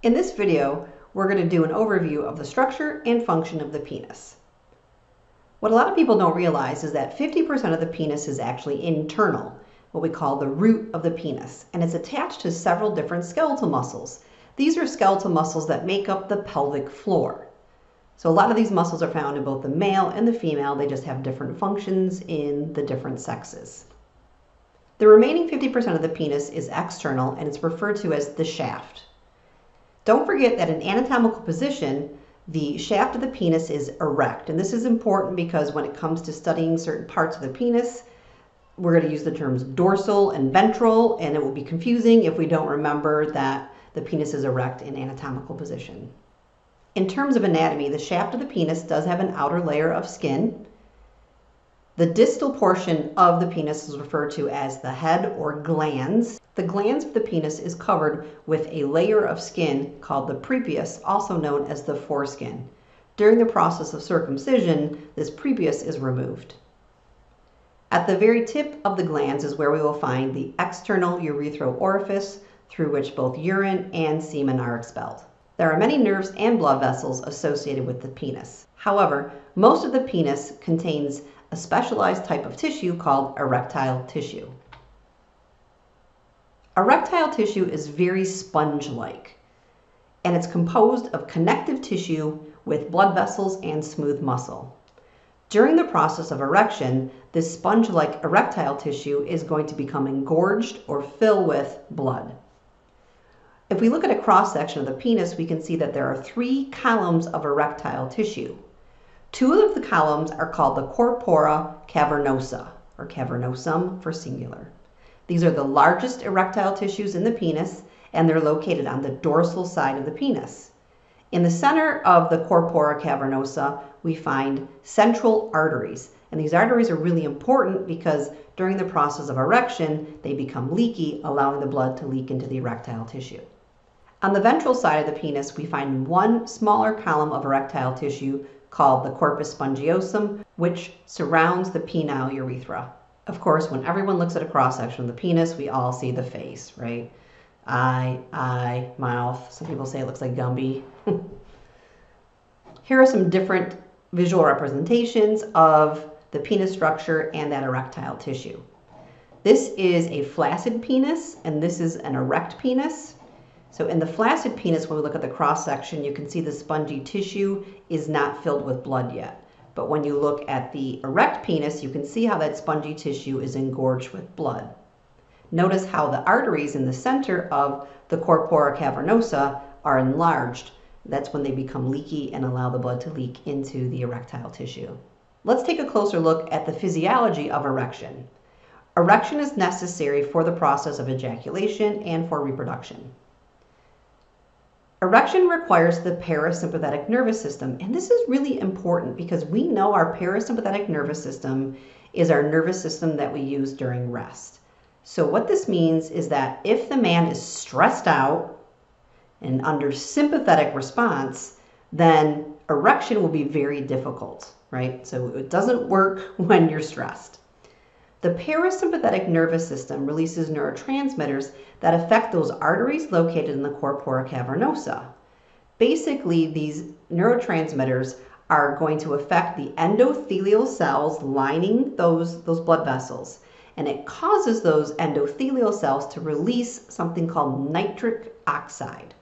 In this video, we're going to do an overview of the structure and function of the penis. What a lot of people don't realize is that 50% of the penis is actually internal, what we call the root of the penis, and it's attached to several different skeletal muscles. These are skeletal muscles that make up the pelvic floor. So a lot of these muscles are found in both the male and the female, they just have different functions in the different sexes. The remaining 50% of the penis is external and it's referred to as the shaft. Don't forget that in anatomical position, the shaft of the penis is erect. And this is important because when it comes to studying certain parts of the penis, we're going to use the terms dorsal and ventral, and it will be confusing if we don't remember that the penis is erect in anatomical position. In terms of anatomy, the shaft of the penis does have an outer layer of skin. The distal portion of the penis is referred to as the head or glans. The glans of the penis is covered with a layer of skin called the prepuce, also known as the foreskin. During the process of circumcision, this prepuce is removed. At the very tip of the glans is where we will find the external urethral orifice through which both urine and semen are expelled. There are many nerves and blood vessels associated with the penis. However, most of the penis contains a specialized type of tissue called erectile tissue. Erectile tissue is very sponge-like, and it's composed of connective tissue with blood vessels and smooth muscle. During the process of erection, this sponge-like erectile tissue is going to become engorged or fill with blood. If we look at a cross section of the penis, we can see that there are three columns of erectile tissue. Two of the columns are called the corpora cavernosa, or cavernosum for singular. These are the largest erectile tissues in the penis, and they're located on the dorsal side of the penis. In the center of the corpora cavernosa, we find central arteries. And these arteries are really important because during the process of erection, they become leaky, allowing the blood to leak into the erectile tissue. On the ventral side of the penis, we find one smaller column of erectile tissue called the corpus spongiosum, which surrounds the penile urethra. Of course, when everyone looks at a cross section of the penis, we all see the face, right? Eye, eye, mouth. Some people say it looks like Gumby. Here are some different visual representations of the penis structure and that erectile tissue. This is a flaccid penis, and this is an erect penis. So in the flaccid penis, when we look at the cross section, you can see the spongy tissue is not filled with blood yet. But when you look at the erect penis, you can see how that spongy tissue is engorged with blood. Notice how the arteries in the center of the corpora cavernosa are enlarged. That's when they become leaky and allow the blood to leak into the erectile tissue. Let's take a closer look at the physiology of erection. Erection is necessary for the process of ejaculation and for reproduction. Erection requires the parasympathetic nervous system, and this is really important because we know our parasympathetic nervous system is our nervous system that we use during rest. So, what this means is that if the man is stressed out and under sympathetic response, then erection will be very difficult, right? So, it doesn't work when you're stressed. The parasympathetic nervous system releases neurotransmitters that affect those arteries located in the corpora cavernosa. Basically, these neurotransmitters are going to affect the endothelial cells lining those, those blood vessels. And it causes those endothelial cells to release something called nitric oxide.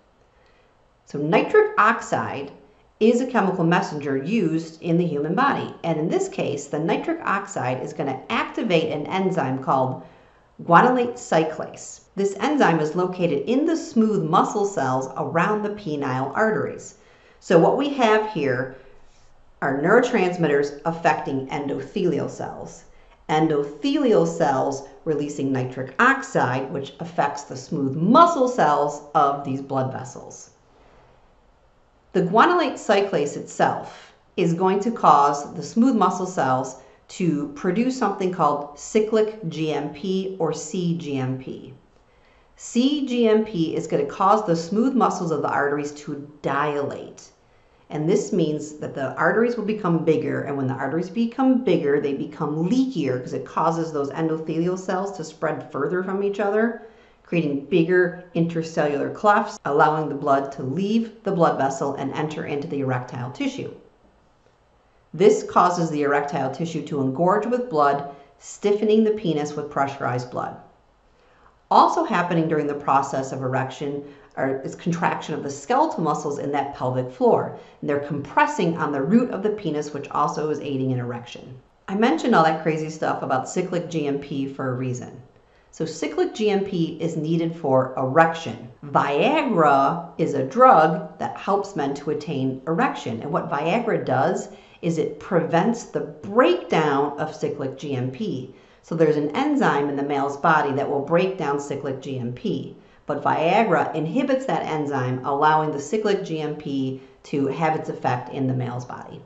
So, nitric oxide is a chemical messenger used in the human body. And in this case, the nitric oxide is going to activate an enzyme called guanylate cyclase. This enzyme is located in the smooth muscle cells around the penile arteries. So what we have here are neurotransmitters affecting endothelial cells. Endothelial cells releasing nitric oxide, which affects the smooth muscle cells of these blood vessels. The guanylate cyclase itself is going to cause the smooth muscle cells to produce something called cyclic GMP or CGMP. CGMP is going to cause the smooth muscles of the arteries to dilate. And this means that the arteries will become bigger. And when the arteries become bigger, they become leakier because it causes those endothelial cells to spread further from each other, creating bigger intercellular clefts, allowing the blood to leave the blood vessel and enter into the erectile tissue. This causes the erectile tissue to engorge with blood, stiffening the penis with pressurized blood. Also happening during the process of erection are, is contraction of the skeletal muscles in that pelvic floor. And they're compressing on the root of the penis, which also is aiding in erection. I mentioned all that crazy stuff about cyclic GMP for a reason. So cyclic GMP is needed for erection. Viagra is a drug that helps men to attain erection. And what Viagra does is it prevents the breakdown of cyclic GMP. So there's an enzyme in the male's body that will break down cyclic GMP. But Viagra inhibits that enzyme, allowing the cyclic GMP to have its effect in the male's body.